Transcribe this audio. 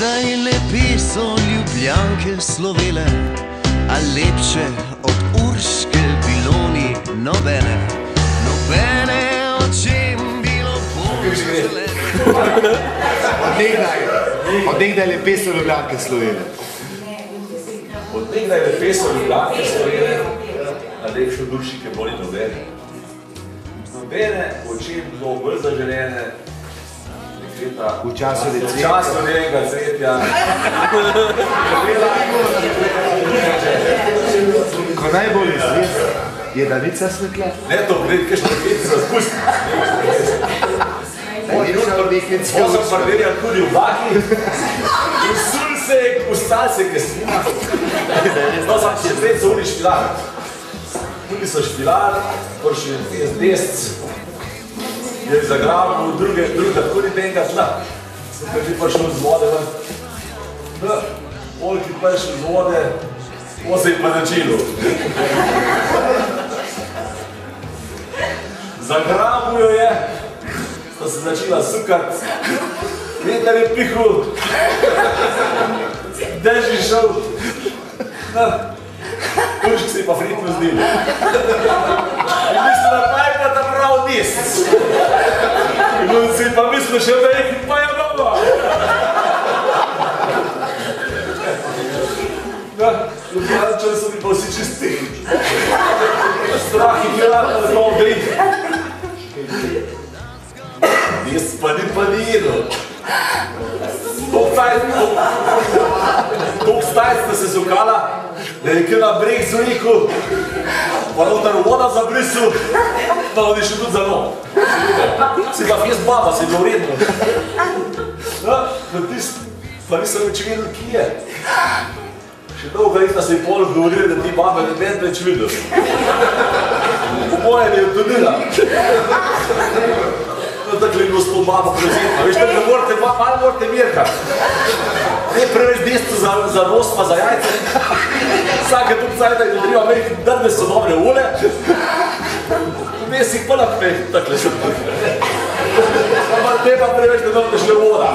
Kdaj lepi so ljubljanke slovele, a lepše od urške bilo ni nobene, nobene očem bilo bolj zelene. Odnegdaj, odnegdaj lepe so ljubljanke slovene. Od nekdaj je pesel Ljubljane Slovenije, na lepšo duši, ki boli nobene. Nobene oči bilo bolj zaželene, dekleta. V času V recesije. času njenega cvetja. Ko najbolj izves, je danica svetla. Ne to gre, kaj še nekaj se spusti. Nekaj Osem parverja tudi v vlaki. In sul se, ustal se kesnina. No, sam še dve so uni špilar. Tudi so špilar, prši je desc. Je zagrabil, druge, druga tudi tenga tla. Sem pa že prišel z vode ven. No, Olki prišel z vode, osej pa načinu. Zagrabil jo je, sta se začela sukat, veter je pihul, dež je šel, no, Kužk se je pa fritno zdil. Mislila, pa je pa ta prav nis. In on je baba. Ja, Ljubljančani so mi pa vsi čisti. Strah jih je rado, da smo odri. Jaz pa ni pa ni jedel. Tok staj sta se zukala, da je kjer na breg zuriku, pa notar voda za pa oni še tudi za no. Si pa fjes baba, si bilo vredno. Ja, na tist, pa nisem več videl, ki je. Še dolgo leta se je pol govorili, da ti babe ne ben več videl. Po mojem je utonila. No, tako je gospod babo prevzetna. Veš, tako ne morate, ma- malo morate mirkati. Ne preveč desno za, za nos pa za jajce. Vsake tu cajta je treba imeti, drne so dobre ule. Jih pa naprej, takle še. Pa te pa preveč, da dobite šle voda.